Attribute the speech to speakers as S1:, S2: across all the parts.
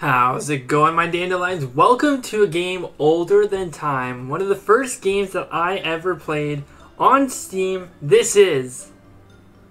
S1: How's it going, my dandelions? Welcome to a game older than time. One of the first games that I ever played on Steam. This is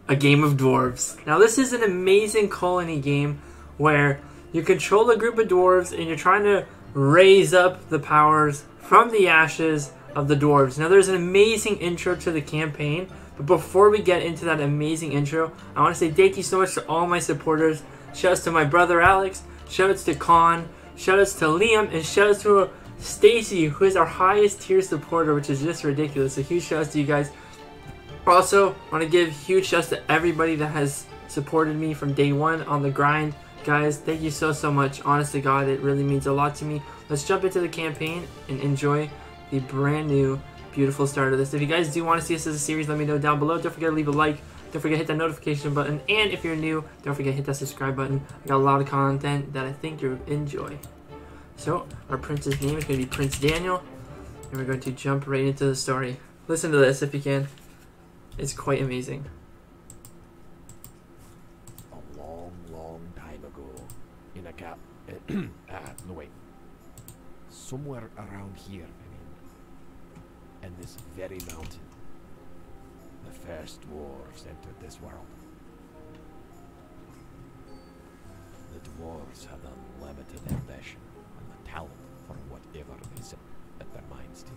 S1: a game of dwarves. Now, this is an amazing colony game where you control a group of dwarves and you're trying to raise up the powers from the ashes of the dwarves. Now, there's an amazing intro to the campaign, but before we get into that amazing intro, I want to say thank you so much to all my supporters. Shouts to my brother Alex, shoutouts to Kaan, shoutouts to Liam, and shoutouts to Stacey, who is our highest tier supporter, which is just ridiculous. So huge shoutouts to you guys. Also, want to give huge shouts to everybody that has supported me from day one on the grind. Guys, thank you so, so much. Honest to God, it really means a lot to me. Let's jump into the campaign and enjoy the brand new, beautiful start of this. If you guys do want to see this as a series, let me know down below. Don't forget to leave a like. Don't forget to hit that notification button. And if you're new, don't forget to hit that subscribe button. I got a lot of content that I think you'll enjoy. So, our prince's name is going to be Prince Daniel. And we're going to jump right into the story. Listen to this if you can. It's quite amazing.
S2: A long, long time ago, in a cap. ah, no wait. Somewhere around here, I mean. In this very mountain. First dwarves entered this world. The dwarves had unlimited ambition and the talent for whatever they set their minds to.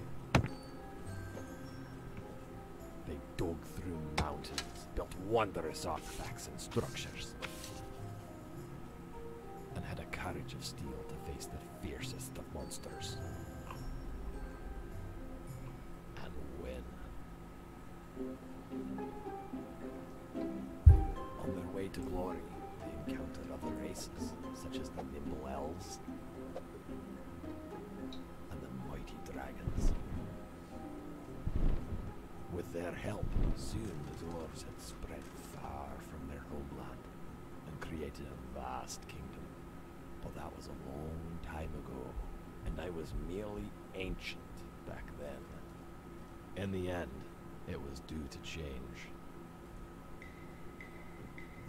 S2: They dug through mountains, built wondrous artifacts and structures, and the mighty dragons. With their help, soon the dwarves had spread far from their homeland and created a vast kingdom. But that was a long time ago, and I was merely ancient back then. In the end, it was due to change.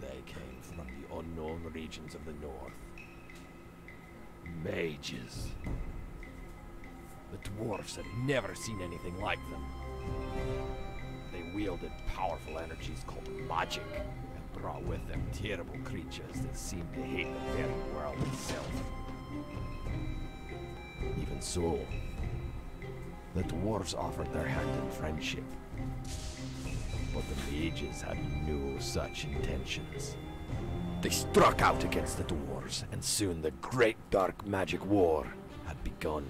S2: They came from the unknown regions of the north. Mages. The dwarfs had never seen anything like them. They wielded powerful energies called magic and brought with them terrible creatures that seemed to hate the very world itself. Even so, the dwarves offered their hand in friendship. But the mages had no such intentions. They struck out against the dwarves, and soon the great dark magic war had begun.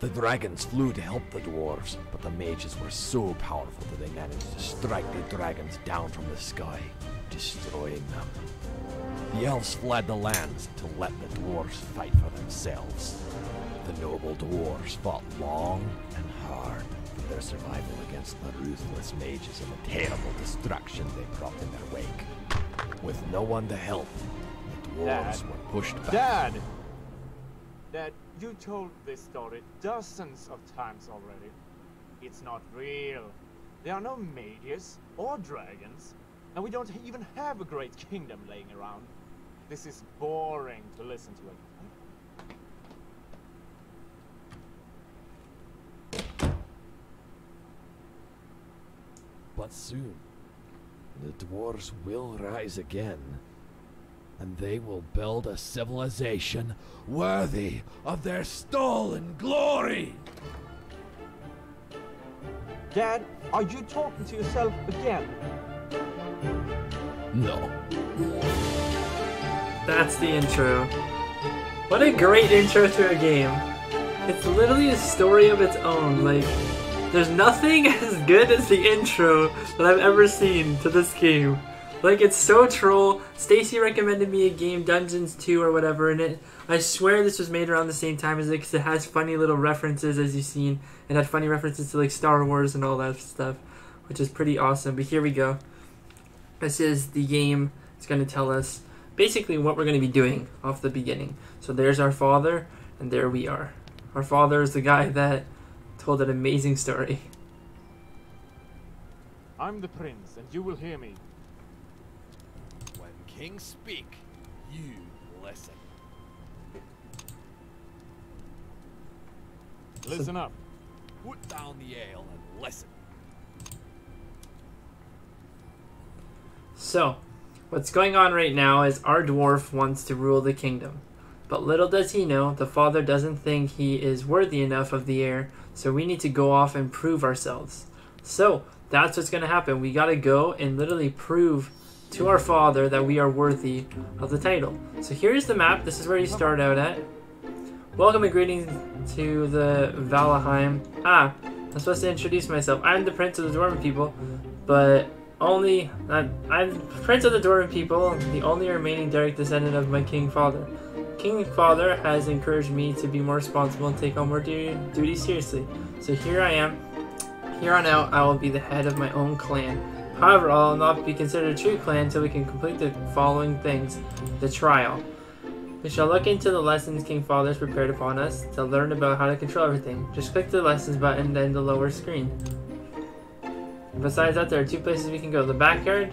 S2: The dragons flew to help the dwarves, but the mages were so powerful that they managed to strike the dragons down from the sky, destroying them. The elves fled the lands to let the dwarves fight for themselves. The noble dwarves fought long and hard for their survival against the ruthless mages and the terrible destruction they brought in their wake. With no one to help, the dwarves
S3: Dad.
S2: were pushed back.
S3: Dad! Dad, you told this story dozens of times already. It's not real. There are no mages or dragons, and we don't even have a great kingdom laying around. This is boring to listen to again.
S2: But soon, the dwarves will rise again, and they will build a civilization worthy of their stolen glory!
S3: Dad, are you talking to yourself again?
S2: No.
S1: That's the intro. What a great intro to a game. It's literally a story of its own. Like, there's nothing as good as the intro that I've ever seen to this game. Like, it's so troll. Stacey recommended me a game, Dungeons 2 or whatever, and it. I swear this was made around the same time as it because it has funny little references, as you've seen. It had funny references to, like, Star Wars and all that stuff, which is pretty awesome. But here we go. This is the game. It's going to tell us basically what we're going to be doing off the beginning. So there's our father, and there we are. Our father is the guy that told an amazing story.
S3: I'm the prince, and you will hear me.
S2: When kings speak, you listen.
S3: Listen up.
S2: Put down the ale and listen.
S1: So, what's going on right now is our dwarf wants to rule the kingdom. But little does he know, the father doesn't think he is worthy enough of the heir, so we need to go off and prove ourselves. So, that's what's going to happen. We got to go and literally prove to our father that we are worthy of the title. So, here's the map. This is where you start out at. Welcome and greetings to the Valheim. Ah, I'm supposed to introduce myself. I'm the Prince of the Dwarven people, but only uh, I'm Prince of the Dwarven people, the only remaining direct descendant of my King Father. King Father has encouraged me to be more responsible and take on more duty, duty seriously. So here I am. Here on out, I will be the head of my own clan. However, I'll not be considered a true clan until we can complete the following things: the trial. We shall look into the lessons King Father has prepared upon us to learn about how to control everything. Just click the lessons button in the lower screen. Besides that, there are two places we can go. The backyard,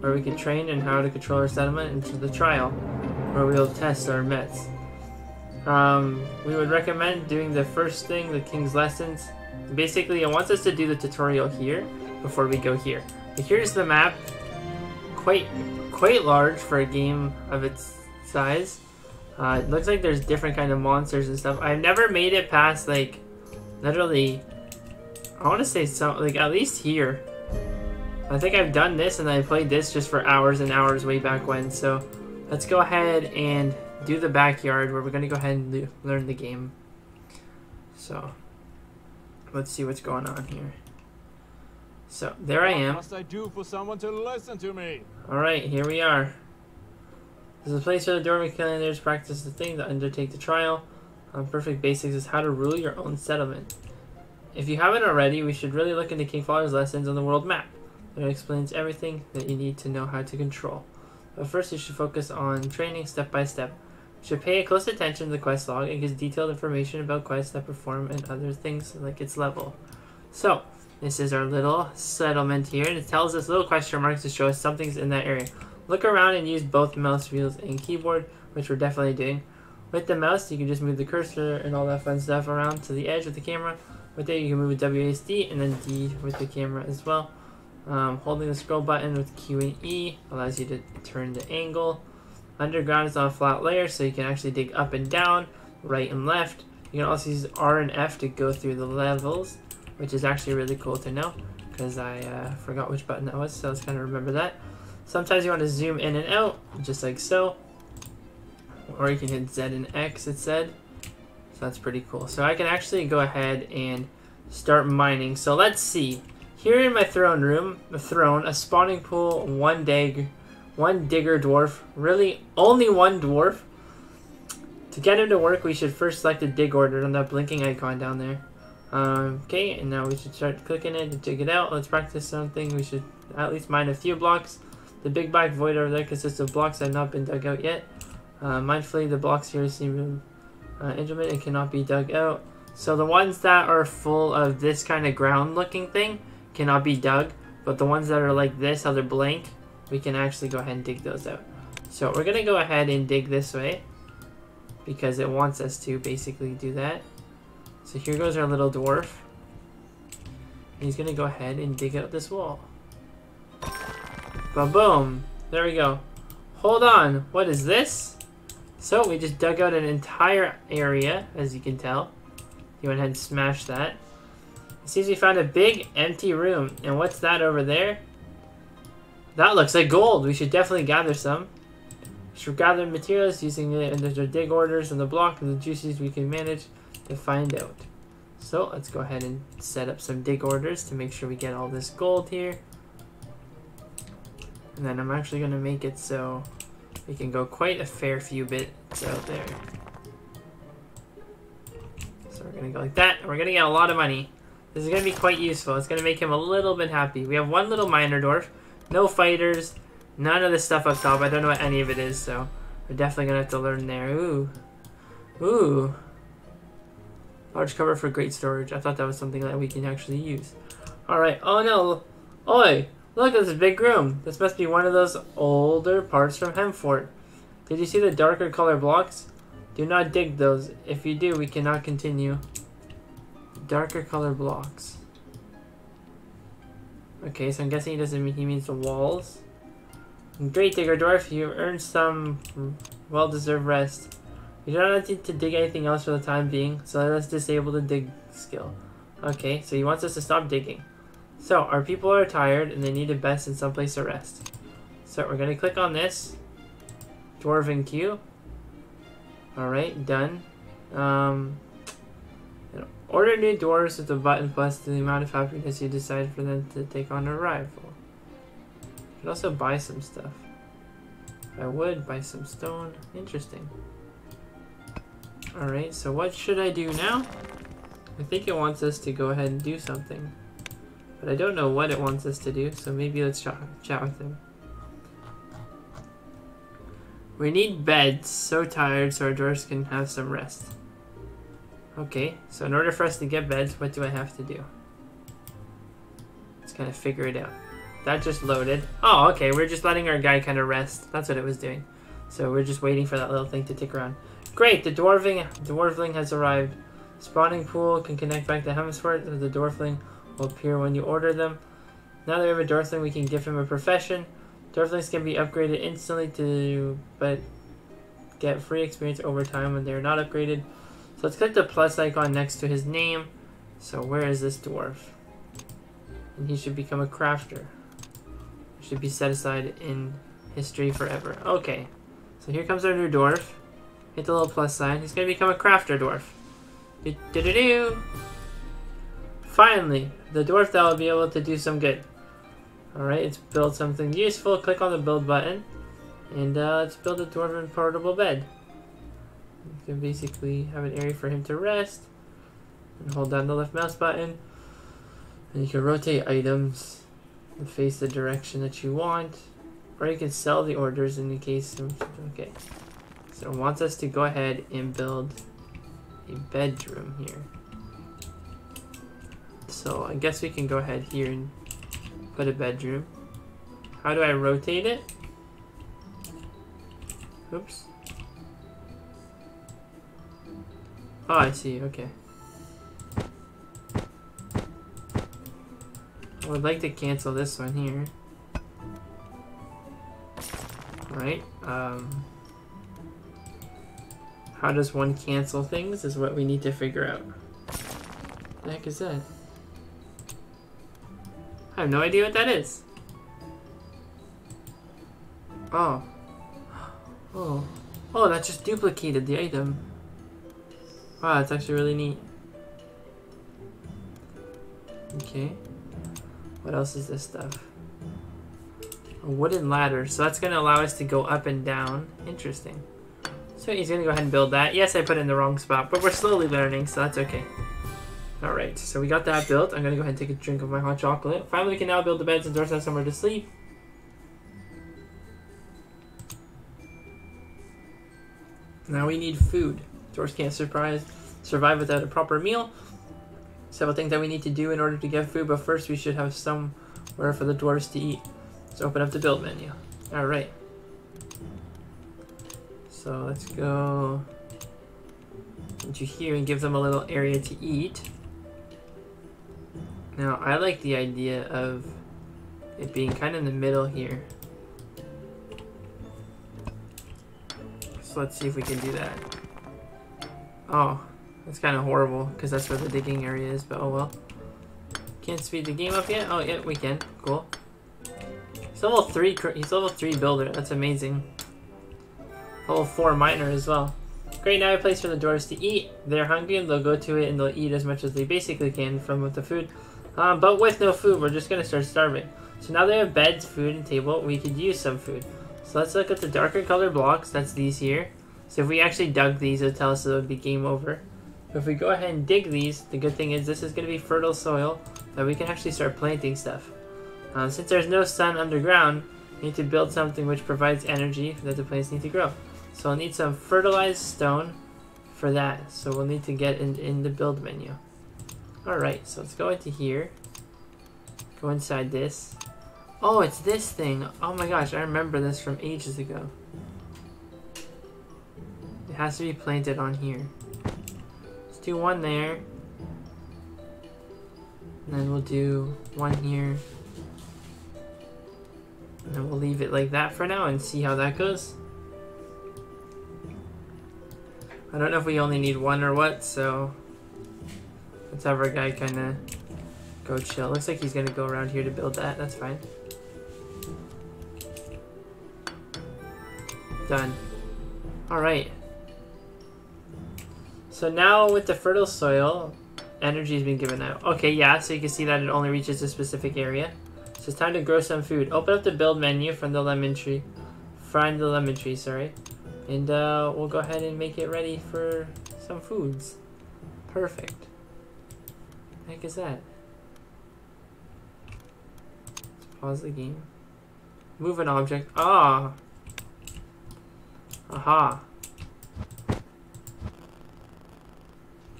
S1: where we can train in how to control our settlement, and to the trial, where we'll test our mets. Um, we would recommend doing the first thing, the King's Lessons. Basically, it wants us to do the tutorial here before we go here. But here's the map. Quite, quite large for a game of its size. Uh, it looks like there's different kind of monsters and stuff. I've never made it past like literally. I want to say some like at least here. I think I've done this and I played this just for hours and hours way back when. So let's go ahead and do the backyard where we're gonna go ahead and le- learn the game. So let's see what's going on here. So there I
S3: What
S1: am.
S3: must I do for someone to listen to me?
S1: All right, here we are. This is a place where the Dormant Calendars practice the thing that undertake the trial. Um, perfect basics is how to rule your own settlement. If you haven't already, we should really look into King Father's lessons on the world map. It explains everything that you need to know how to control. But first, you should focus on training step by step. You should pay close attention to the quest log. It gives detailed information about quests that perform and other things like its level. So, this is our little settlement here, and it tells us little question marks to show us something's in that area. Look around and use both mouse wheels and keyboard, which we're definitely doing. With the mouse, you can just move the cursor and all that fun stuff around to the edge with the camera. With it, you can move with WASD and then D with the camera as well. Um, holding the scroll button with Q and E allows you to turn the angle. Underground is on a flat layer, so you can actually dig up and down, right and left. You can also use R and F to go through the levels, which is actually really cool to know because I uh, forgot which button that was, so let's kind of remember that. Sometimes you want to zoom in and out, just like so. Or you can hit Z and X, it said. So that's pretty cool. So I can actually go ahead and start mining. So let's see. Here in my throne room, a throne, a spawning pool, one dig, one digger dwarf. Really, only one dwarf. To get him to work, we should first select the dig order on that blinking icon down there. Um, okay, and now we should start clicking it to dig it out. Let's practice something. We should at least mine a few blocks. The big black void over there consists of blocks that have not been dug out yet. Uh, mindfully, the blocks here seem uh, intimate and cannot be dug out. So the ones that are full of this kind of ground-looking thing cannot be dug, but the ones that are like this, how they're blank, we can actually go ahead and dig those out. So we're gonna go ahead and dig this way because it wants us to basically do that. So here goes our little dwarf. He's gonna go ahead and dig out this wall. Boom, boom. There we go. Hold on. What is this? So we just dug out an entire area, as you can tell. You went ahead and smashed that. It seems we found a big empty room. And what's that over there? That looks like gold. We should definitely gather some. We should gather materials using the, the dig orders on the block and the juices we can manage to find out. So let's go ahead and set up some dig orders to make sure we get all this gold here. And then I'm actually going to make it so we can go quite a fair few bits out there. So we're going to go like that, and we're going to get a lot of money. This is going to be quite useful. It's going to make him a little bit happy. We have one little miner dwarf, no fighters, none of this stuff up top. I don't know what any of it is, so we're definitely going to have to learn there. Ooh. Ooh. Large cover for great storage. I thought that was something that we can actually use. Alright. Oh no. Oi. Look at this big room. This must be one of those older parts from Hemfort. Did you see the darker color blocks? Do not dig those. If you do, we cannot continue. Darker color blocks. Okay, so I'm guessing he doesn't mean he means the walls. Great digger dwarf, you've earned some well-deserved rest. You do not need to dig anything else for the time being, so let us disable the dig skill. Okay, so he wants us to stop digging. So, our people are tired and they need a best in some place to rest. So we're to click on this. Dwarven queue. Alright, done. Um, order new doors with the button plus the amount of happiness you decide for them to take on arrival. You can also buy some stuff. I would buy some stone. Interesting. Alright, so what should I do now? I think it wants us to go ahead and do something. But I don't know what it wants us to do, so maybe let's ch chat with him. We need beds. So tired so our dwarves can have some rest. Okay, so in order for us to get beds, what do I have to do? Let's kind of figure it out. That just loaded. Oh, okay, we're just letting our guy kind of rest. That's what it was doing. So we're just waiting for that little thing to tick around. Great, the dwarving, dwarfling has arrived. Spawning pool can connect back to Hemsworth. The dwarfling will appear when you order them. Now that we have a dwarfling, we can give him a profession. Dwarflings can be upgraded instantly to, but get free experience over time when they're not upgraded. So let's click the plus icon next to his name. So where is this dwarf? And he should become a crafter. Should be set aside in history forever. Okay. So here comes our new dwarf. Hit the little plus sign. He's gonna become a crafter dwarf. Do do do do. Finally, the dwarf that will be able to do some good. Alright, let's build something useful. Click on the build button. And uh, let's build a dwarven portable bed. You can basically have an area for him to rest. And hold down the left mouse button. And you can rotate items and face the direction that you want. Or you can sell the orders in the case okay. So it wants us to go ahead and build a bedroom here. So I guess we can go ahead here and put a bedroom. How do I rotate it? Oops. Oh, I see, okay. I would like to cancel this one here. Right, um... How does one cancel things is what we need to figure out. What the heck is that? I have no idea what that is. Oh. Oh. Oh, that just duplicated the item. Ah, wow, that's actually really neat. Okay. What else is this stuff? A wooden ladder. So that's going to allow us to go up and down. Interesting. So he's going to go ahead and build that. Yes, I put in the wrong spot, but we're slowly learning, so that's okay. Alright, so we got that built. I'm going to go ahead and take a drink of my hot chocolate. Finally, we can now build the beds and doors have somewhere to sleep. Now we need food. Doors can't surprise, survive without a proper meal. Several things that we need to do in order to get food, but first we should have somewhere for the dwarves to eat. Let's open up the build menu. Alright. So let's go into here and give them a little area to eat. Now, I like the idea of it being kind of in the middle here. So let's see if we can do that. Oh, that's kind of horrible because that's where the digging area is, but oh well. Can't speed the game up yet? Oh, yeah, we can. Cool. He's level 3, he's level 3 builder. That's amazing. Level 4 miner as well. Great, now a place for the dwarves to eat. They're hungry and they'll go to it and they'll eat as much as they basically can from the food. Um, but with no food, we're just going to start starving. So now they have beds, food, and table. We could use some food. So let's look at the darker color blocks. That's these here. So if we actually dug these, it would tell us it would be game over. But If we go ahead and dig these, the good thing is this is going to be fertile soil that we can actually start planting stuff. Uh, since there's no sun underground, we need to build something which provides energy that the plants need to grow. So I'll need some fertilized stone for that. So we'll need to get in, in the build menu. Alright, so let's go into here. Go inside this. Oh, it's this thing. Oh my gosh, I remember this from ages ago. Has to be planted on here. Let's do one there. And then we'll do one here. And then we'll leave it like that for now and see how that goes. I don't know if we only need one or what, so let's have our guy kind of go chill. Looks like he's going to go around here to build that. That's fine. Done. Alright. So now with the fertile soil, energy has been given out. Okay, yeah, so you can see that it only reaches a specific area. So it's time to grow some food. Open up the build menu from the lemon tree. Find the lemon tree, sorry. And uh, we'll go ahead and make it ready for some foods. Perfect. The heck is that? Let's pause the game. Move an object. Ah! Aha.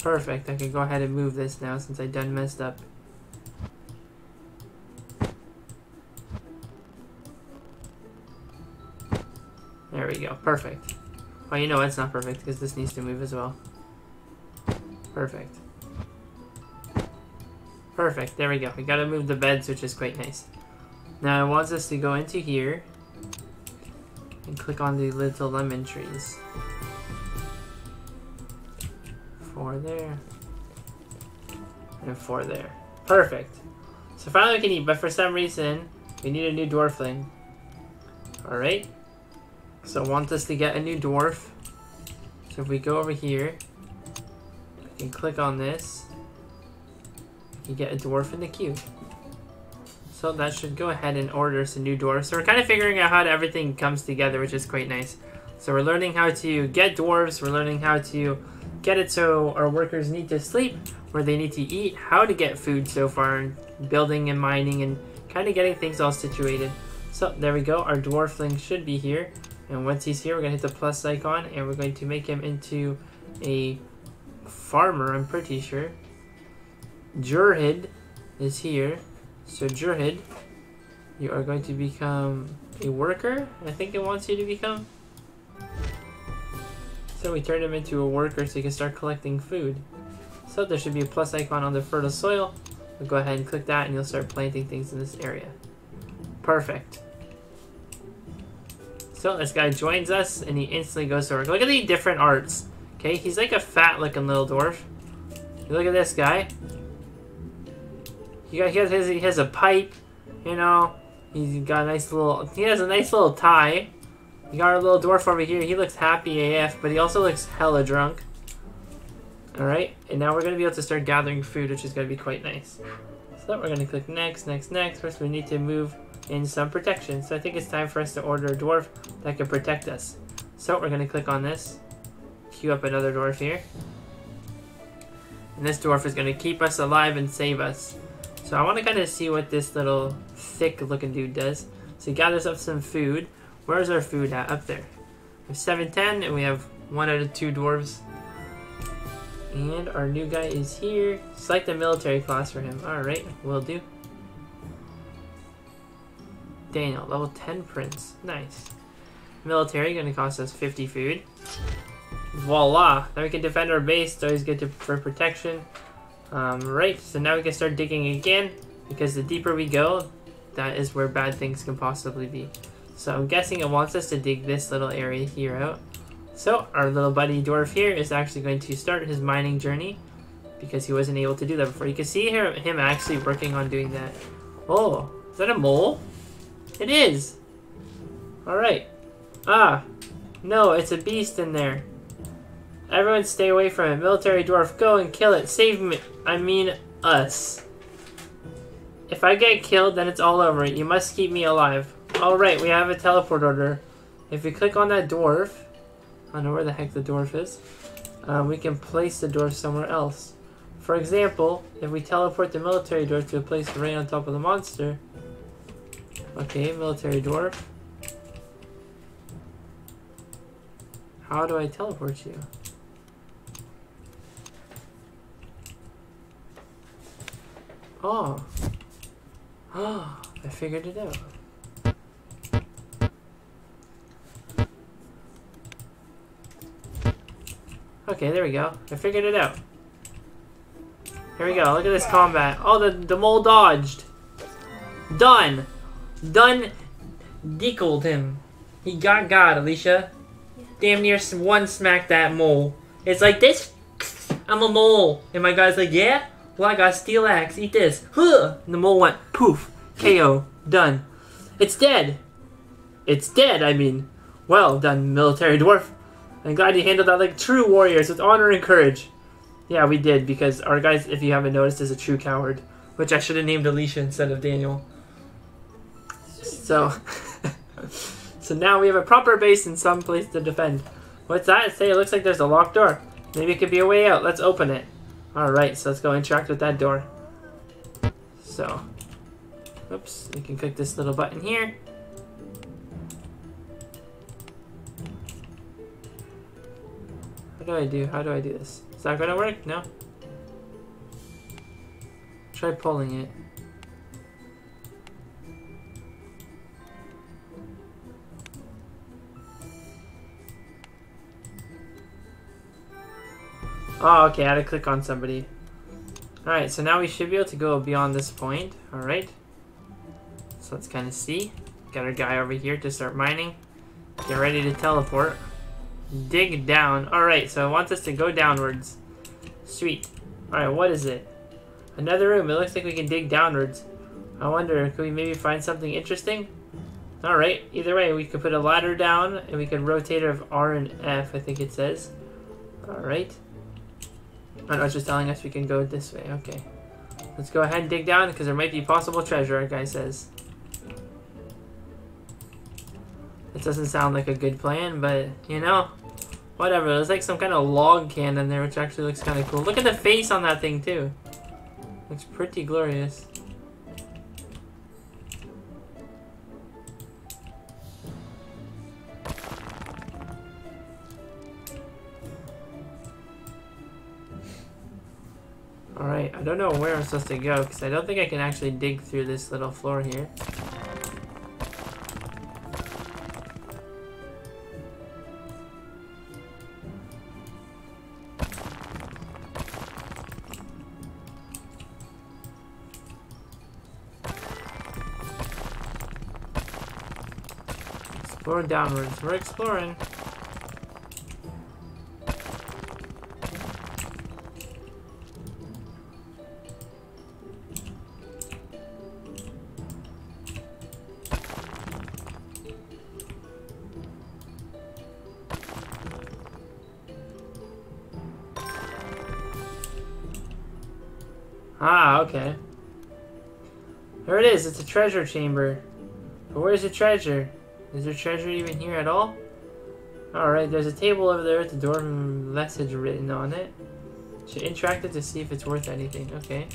S1: Perfect. I can go ahead and move this now since I done messed up. There we go. Perfect. Oh, you know it's not perfect because this needs to move as well. Perfect. Perfect. There we go. We gotta move the beds, which is quite nice. Now it wants us to go into here and click on the little lemon trees. Four there. And four there. Perfect. So finally we can eat, but for some reason, we need a new dwarfling. Alright. So wants us to get a new dwarf. So if we go over here, we can click on this. You get a dwarf in the queue. So that should go ahead and order some new dwarves. So we're kind of figuring out how everything comes together, which is quite nice. So we're learning how to get dwarves. We're learning how to get it so our workers need to sleep, where they need to eat, how to get food so far, and building and mining, and kind of getting things all situated. So there we go. Our dwarfling should be here. And once he's here, we're to hit the plus icon, and we're going to make him into a farmer, I'm pretty sure. Jurhid is here. So Jurhid, you are going to become a worker. I think it wants you to become. So we turned him into a worker so he can start collecting food. So there should be a plus icon on the fertile soil. We'll go ahead and click that and you'll start planting things in this area. Perfect. So this guy joins us and he instantly goes to work. Look at the different arts. Okay, he's like a fat looking little dwarf. Look at this guy. He, got, he, has, he has a pipe, you know. He's got a nice little, he has a nice little tie. We got our little dwarf over here. He looks happy AF, but he also looks hella drunk. Alright, and now we're going to be able to start gathering food, which is going to be quite nice. So we're going to click next, next, next. First we need to move in some protection. So I think it's time for us to order a dwarf that can protect us. So we're going to click on this. Queue up another dwarf here. And this dwarf is going to keep us alive and save us. So I want to kind of see what this little thick looking dude does. So he gathers up some food. Where's our food at? Up there. We have 710 and we have one out of two dwarves. And our new guy is here. Select the military class for him. Alright, will do. Daniel, level 10 prince. Nice. Military, gonna cost us 50 food. Voila! Now we can defend our base, it's always good to, for protection. Um, right, so now we can start digging again, because the deeper we go, that is where bad things can possibly be. So I'm guessing it wants us to dig this little area here out. So our little buddy dwarf here is actually going to start his mining journey, because he wasn't able to do that before. You can see here him actually working on doing that. Oh, is that a mole? It is! Alright. Ah, no, it's a beast in there. Everyone stay away from it. Military dwarf, go and kill it. Save me. I mean, us. If I get killed, then it's all over. You must keep me alive. Alright, we have a teleport order. If we click on that dwarf, I don't know where the heck the dwarf is, um, we can place the dwarf somewhere else. For example, if we teleport the military dwarf to a place right on top of the monster, okay, military dwarf, how do I teleport you? Oh. Oh, I figured it out. Okay, there we go. I figured it out. Here we go. Look at this combat. Oh, the, the mole dodged. Done. Done. Deckled him. He got God, Alicia. Damn near one smack that mole. It's like this. I'm a mole. And my guy's like, yeah? Well, I got steel axe. Eat this. Huh. And the mole went poof. KO. Done. It's dead. It's dead, I mean. Well done, military dwarf. I'm glad you handled that like true warriors with honor and courage. Yeah, we did, because our guy, if you haven't noticed, is a true coward. Which I should have named Alicia instead of Daniel. So, so now we have a proper base and some place to defend. What's that? Say, it looks like there's a locked door. Maybe it could be a way out. Let's open it. Alright, so let's go interact with that door. So, oops, we can click this little button here. Do I do? How do I do this? Is that gonna work? No? Try pulling it. Oh, okay, I had to click on somebody. Alright, so now we should be able to go beyond this point. Alright. So let's kind of see. Got our guy over here to start mining. Get ready to teleport. Dig down. Alright, so it wants us to go downwards. Sweet. Alright, what is it? Another room. It looks like we can dig downwards. I wonder, could we maybe find something interesting? Alright, either way, we could put a ladder down and we can rotate of R and F, I think it says. Alright. Oh, no, it's just telling us we can go this way. Okay. Let's go ahead and dig down because there might be possible treasure, our guy says. It doesn't sound like a good plan, but, you know, whatever. There's like some kind of log cannon there, which actually looks kind of cool. Look at the face on that thing, too. Looks pretty glorious. Alright, I don't know where I'm supposed to go, because I don't think I can actually dig through this little floor here. Downwards. We're exploring. Ah, okay. There it is. It's a treasure chamber. But where's the treasure? Is there treasure even here at all? Alright, there's a table over there with the dwarven message written on it. Should interact it to see if it's worth anything. Okay.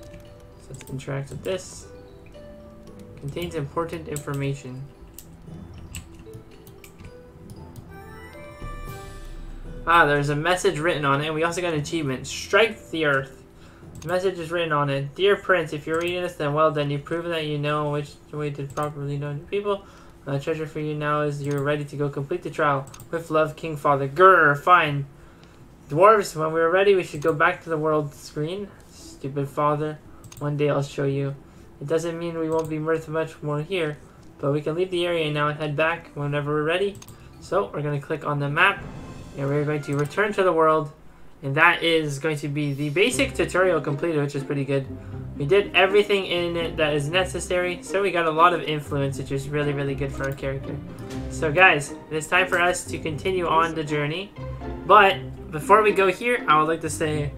S1: So let's interact with this. Contains important information. Ah, there's a message written on it, and we also got an achievement. Strike the earth. The message is written on it. Dear Prince, if you're reading this, then well done. You've proven that you know which way to properly know your people. Treasure for you now is you're ready to go complete the trial. With love, King Father. Grr, fine. Dwarves, when we're ready, we should go back to the world screen. Stupid father. One day I'll show you. It doesn't mean we won't be worth much more here, but we can leave the area now and head back whenever we're ready. So, we're going to click on the map, and we're going to return to the world and that is going to be the basic tutorial completed, which is pretty good. We did everything in it that is necessary, so we got a lot of influence, which is really, really good for our character. So guys, it is time for us to continue on the journey. But, before we go here, I would like to say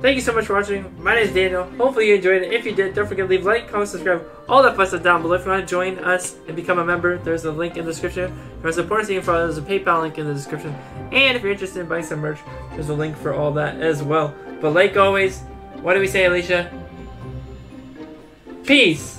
S1: Thank you so much for watching. My name is Daniel. Hopefully you enjoyed it. If you did, don't forget to leave a like, comment, subscribe, all that fun stuff down below. If you want to join us and become a member, there's a link in the description. If you want to support us even further, there's a PayPal link in the description. And if you're interested in buying some merch, there's a link for all that as well. But like always, what do we say, Alicia? Peace!